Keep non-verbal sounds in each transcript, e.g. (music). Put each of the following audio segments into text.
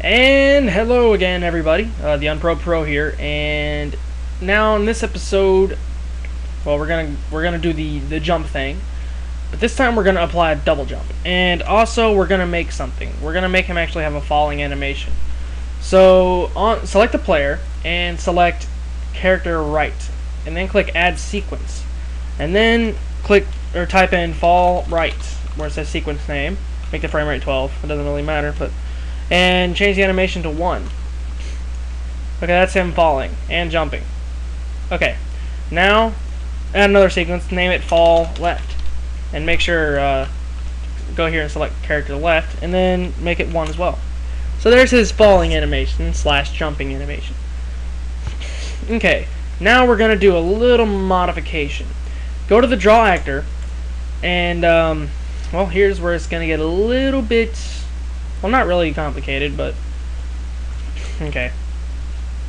And hello again, everybody. Uh, the Unpro Pro here, and now in this episode, well, we're gonna we're gonna do the the jump thing, but this time we're gonna apply a double jump, and also we're gonna make something. We're gonna make him actually have a falling animation. So on select the player and select character right, and then click Add Sequence, and then click or type in fall right where it says sequence name. Make the frame rate 12. It doesn't really matter, but and change the animation to 1. Okay, that's him falling and jumping. Okay, now add another sequence, name it fall left, and make sure, uh, go here and select character left, and then make it 1 as well. So there's his falling animation slash jumping animation. Okay, now we're going to do a little modification. Go to the draw actor, and, um, well, here's where it's going to get a little bit well, not really complicated, but okay.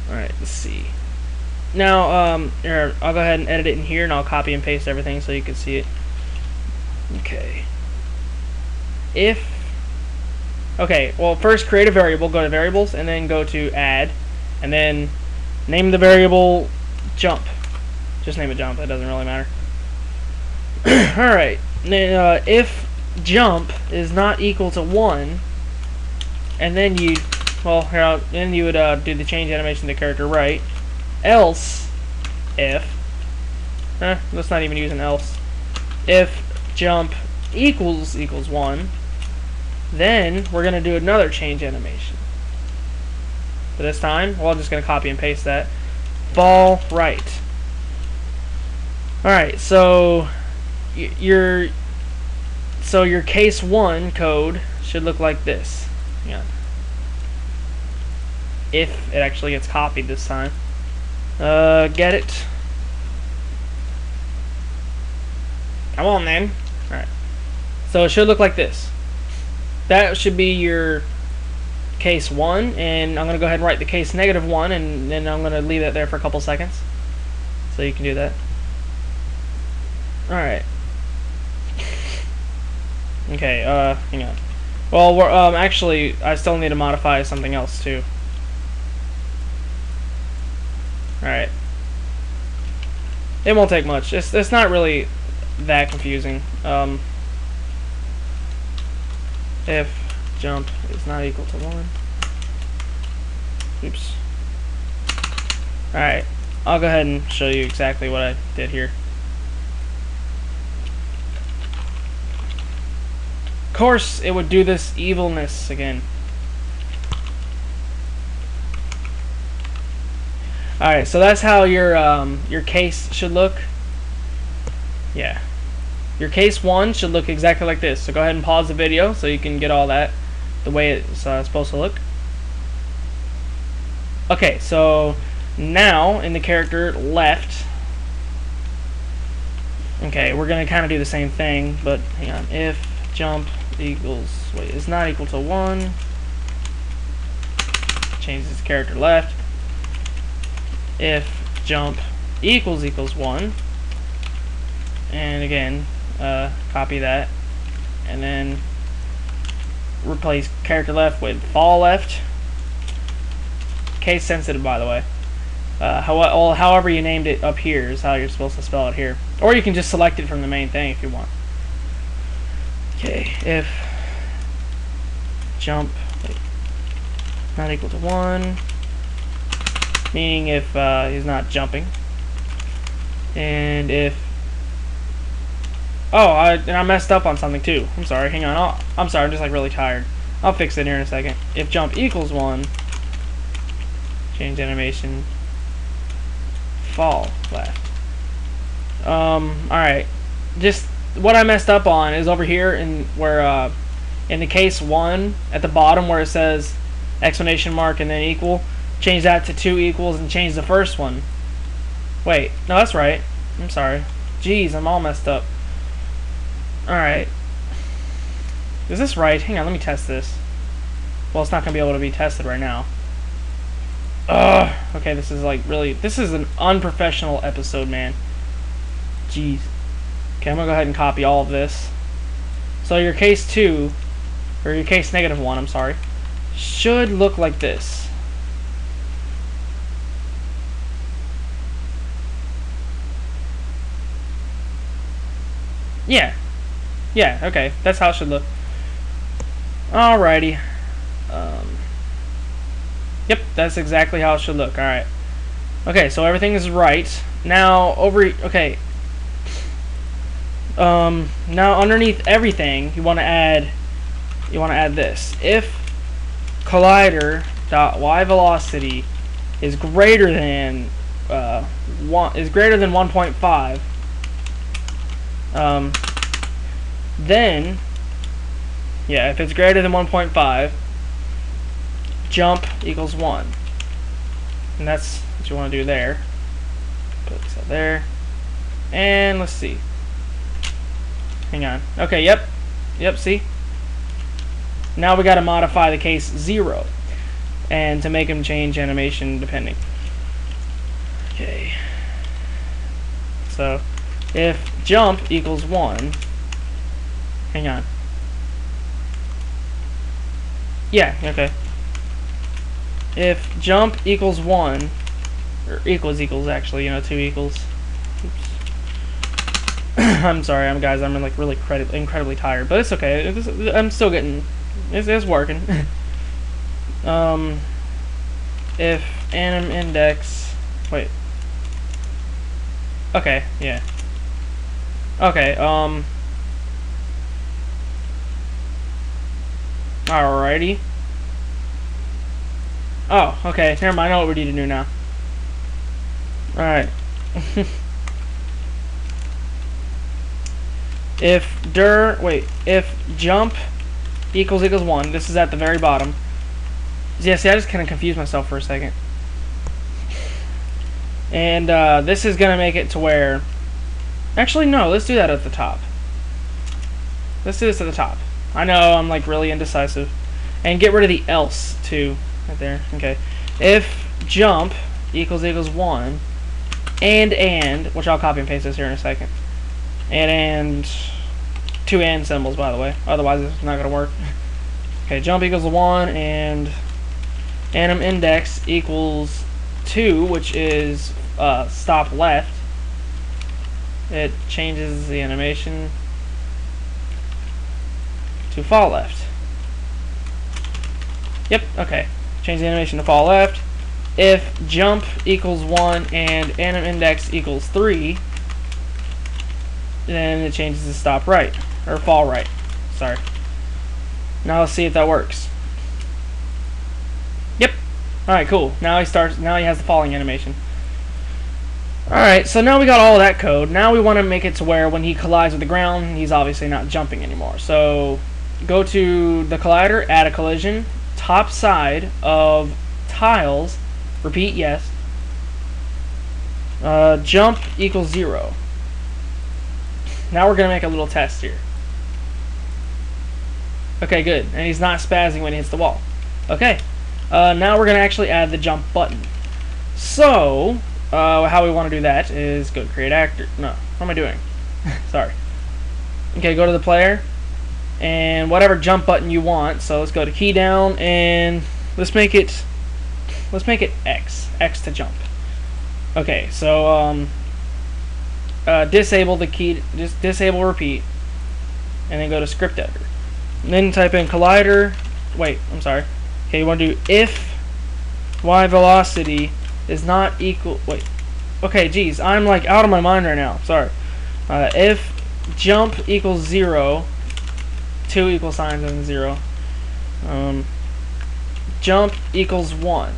All right, let's see. Now, um, here, I'll go ahead and edit it in here, and I'll copy and paste everything so you can see it. Okay. If okay, well, first create a variable. Go to variables, and then go to add, and then name the variable jump. Just name it jump. It doesn't really matter. (coughs) All right. Then, uh, if jump is not equal to one and then you, well, here, I'll, then you would uh, do the change animation to character right. Else, if, eh, let's not even use an else. If jump equals equals one, then we're gonna do another change animation. But this time, well, I'm just gonna copy and paste that. Fall right. All right, so your so your case one code should look like this. Yeah. If it actually gets copied this time. Uh, get it. Come on, then. Alright. So it should look like this. That should be your case 1, and I'm going to go ahead and write the case negative 1, and then I'm going to leave that there for a couple seconds. So you can do that. Alright. (laughs) Okay, uh, hang on. Well, um, actually, I still need to modify something else, too. Alright. It won't take much. It's, it's not really that confusing. Um, if jump is not equal to 1. Oops. Alright. I'll go ahead and show you exactly what I did here. Course it would do this evilness again. Alright, so that's how your um, your case should look. Yeah. Your case 1 should look exactly like this. So go ahead and pause the video so you can get all that the way it's uh, supposed to look. Okay, so now in the character left, okay, we're going to kind of do the same thing, but hang on. If jump equals, wait, is not equal to 1. Change this character left. If jump equals equals 1. And again, uh, copy that. And then replace character left with fall left. Case sensitive, by the way. Uh, how, however you named it up here is how you're supposed to spell it here. Or you can just select it from the main thing if you want. Okay, if jump not equal to 1, meaning if uh, he's not jumping, and if oh, I, and I messed up on something too. I'm sorry, hang on, I'll, I'm sorry, I'm just like really tired. I'll fix it here in a second. If jump equals 1, change animation, fall left. Um, alright, just what I messed up on is over here in where uh, in the case one at the bottom where it says explanation mark and then equal, change that to two equals and change the first one. Wait, no, that's right. I'm sorry. Jeez, I'm all messed up. Alright. Is this right? Hang on, let me test this. Well, it's not going to be able to be tested right now. Ugh. Okay, this is like really... This is an unprofessional episode, man. Jeez. Okay, I'm going to go ahead and copy all of this. So your case 2, or your case negative 1, I'm sorry, should look like this. Yeah. Yeah, okay. That's how it should look. Alrighty. Um, yep, that's exactly how it should look. Alright. Okay, so everything is right. Now, over... Okay. Um, now, underneath everything, you want to add... You want to add this. If collider dot y velocity is greater than uh, one is greater than 1.5 um, then yeah if it's greater than 1.5 jump equals 1 and that's what you want to do there. Put this there. And let's see hang on okay yep yep see now we got to modify the case 0 and to make him change animation depending. Okay. So if jump equals 1, hang on. Yeah, okay. If jump equals 1, or equals equals actually, you know, 2 equals. (coughs) I'm sorry, I'm guys, I'm like really incredibly tired, but it's okay. I'm still getting it's, it's working. (laughs) um, if anim index, wait. Okay, yeah. Okay, um. Alrighty. Oh, okay, never mind, I know what we need to do now. Alright. (laughs) if dir, wait, if jump equals equals 1. This is at the very bottom. Yeah, see, I just kind of confused myself for a second. And uh, this is going to make it to where... Actually, no, let's do that at the top. Let's do this at the top. I know, I'm like really indecisive. And get rid of the else, too. Right there. Okay. If jump equals equals 1, and and, which I'll copy and paste this here in a second. And two and symbols, by the way. Otherwise, it's not going to work. (laughs) Okay, jump equals 1, and anim index equals 2, which is uh, stop left. It changes the animation to fall left. Yep, okay. Change the animation to fall left. If jump equals 1 and anim index equals 3, then it changes to stop right. Or fall right. Sorry. Now let's see if that works. Yep. Alright, cool. Now he starts now he has the falling animation. Alright, so now we got all that code. Now we want to make it to where when he collides with the ground, he's obviously not jumping anymore. So go to the collider, add a collision, top side of tiles, repeat yes, uh, jump equals zero. Now we're going to make a little test here. Okay, good. And he's not spazzing when he hits the wall. Okay. Uh, now we're going to actually add the jump button. So, uh, how we want to do that is go to create actor. No, what am I doing? (laughs) Sorry. Okay, go to the player. And whatever jump button you want. So let's go to key down and let's make it let's make it X. X to jump. Okay, so um, uh, disable the key, dis disable repeat, and then go to script editor. And then type in collider. Wait, I'm sorry. Okay, you want to do if y velocity is not equal. Wait. Okay, geez, I'm like out of my mind right now. Sorry. Uh, if jump equals zero, two equal signs and zero. Um, jump equals one.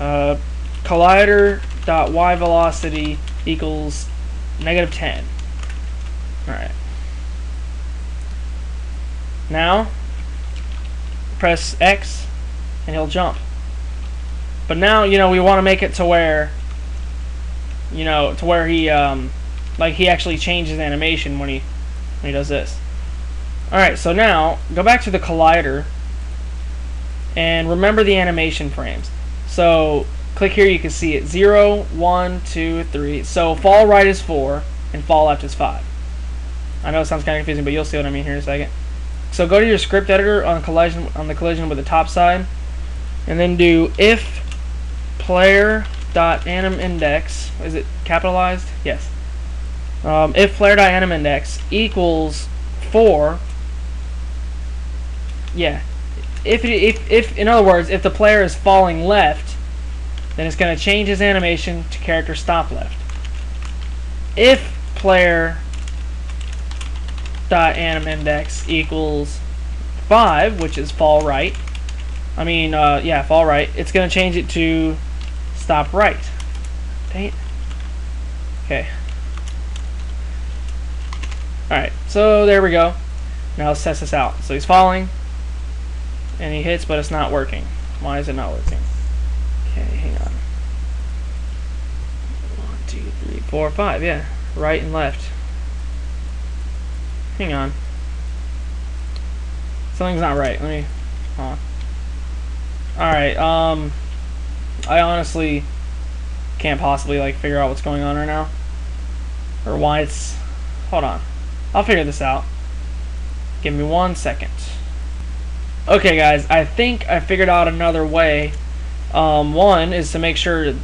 Uh, collider dot y velocity equals negative 10. Alright. Now, press X, and he'll jump. But now, you know, we want to make it to where, you know, to where he, um, like, he actually changes animation when he, when he does this. Alright, so now, go back to the collider, and remember the animation frames. So, click here, you can see it. 0, 1, 2, 3. So, fall right is 4, and fall left is 5. I know it sounds kind of confusing, but you'll see what I mean here in a second. So go to your script editor on collision on the collision with the top side, and then do if player dot anim index is it capitalized yes um, if player dot anim index equals 4 yeah if, if if in other words if the player is falling left then it's going to change his animation to character stop left. If player dot anim index equals 5 which is fall right I mean uh, yeah fall right it's going to change it to stop right. Dang okay. Alright so there we go. Now let's test this out. So he's falling and he hits but it's not working. Why is it not working okay hang on. One two three four five yeah. Right and left. Hang on. Something's not right. Let me on alright um I honestly can't possibly like figure out what's going on right now. Or why it's hold on. I'll figure this out. Give me one second. Okay, guys, I think I figured out another way. Um, one is to make sure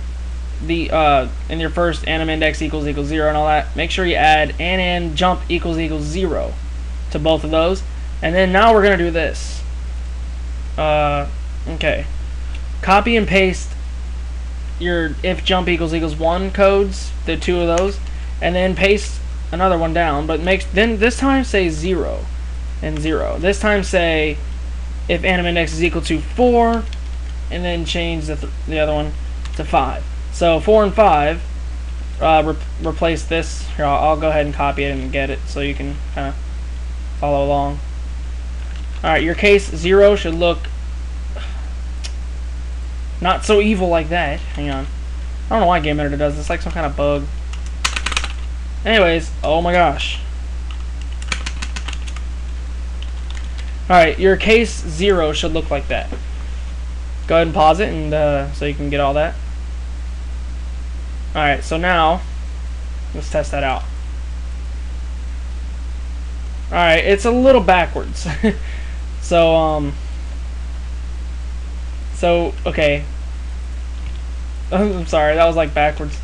the uh, in your first anim index equals equals zero and all that. Make sure you add anim jump equals equals zero to both of those, and then now we're gonna do this. Uh, okay, copy and paste your if jump equals equals one codes, the two of those, and then paste another one down. But make then this time say zero and zero. This time say if anim index is equal to 4, and then change the, th the other one to 5. So 4 and 5, uh, re replace this. Here, I'll, I'll, go ahead and copy it and get it so you can kind of follow along. Alright, your case 0 should look not so evil like that. Hang on. I don't know why Game Editor does this. like some kind of bug. Anyways, oh my gosh. Alright, your case 0 should look like that. Go ahead and pause it and uh, so you can get all that. Alright, so now let's test that out. Alright, it's a little backwards. (laughs) so, um so, okay. (laughs) I'm sorry, that was like backwards.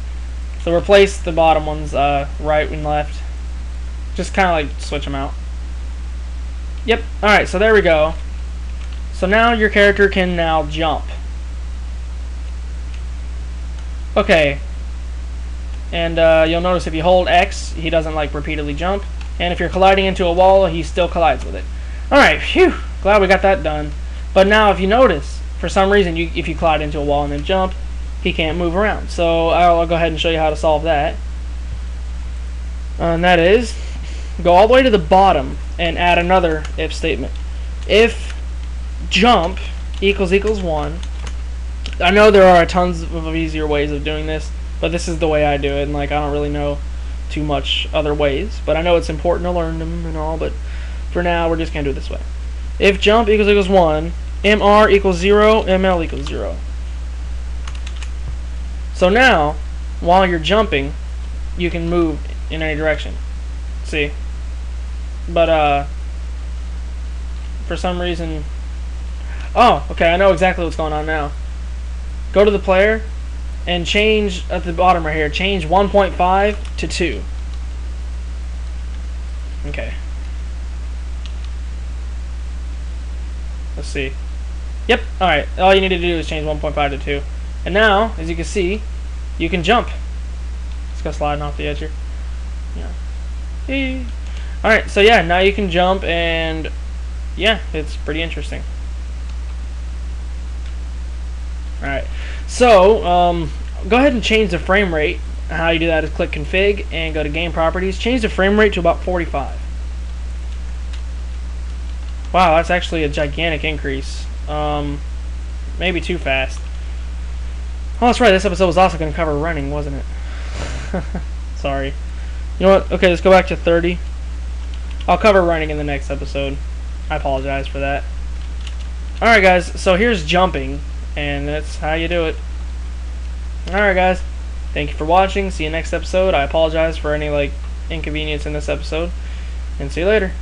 So replace the bottom ones uh, right and left. Just kind of like switch them out. Yep. Alright, so there we go. So now your character can now jump. Okay. And uh, you'll notice if you hold X, he doesn't like repeatedly jump. And if you're colliding into a wall, he still collides with it. Alright, phew. Glad we got that done. But now if you notice, for some reason, you, if you collide into a wall and then jump, he can't move around. So I'll, go ahead and show you how to solve that. And that is, go all the way to the bottom and add another if statement. If jump equals equals 1, I know there are tons of easier ways of doing this, but this is the way I do it, and like I don't really know too much other ways, but I know it's important to learn them and all, but for now we're just going to do it this way. If jump equals equals 1, mr equals 0, ml equals 0. So now, while you're jumping, you can move in any direction. See? But, uh, for some reason... Oh, okay, I know exactly what's going on now. Go to the player and change at the bottom right here, change 1.5 to 2. Okay. Let's see. Yep, alright. All you need to do is change 1.5 to 2. And now, as you can see, you can jump. Let's go sliding off the edge here. Yeah. Alright, so yeah, now you can jump and yeah, it's pretty interesting. Alright, so um, go ahead and change the frame rate. How you do that is click config and go to game properties. Change the frame rate to about 45. Wow, that's actually a gigantic increase. Um, maybe too fast. Oh, that's right. This episode was also going to cover running, wasn't it? (laughs) Sorry. You know what? Okay, let's go back to 30. I'll cover running in the next episode. I apologize for that. Alright guys, so here's jumping, and that's how you do it. Alright guys, thank you for watching, see you next episode. I apologize for any like inconvenience in this episode, and see you later.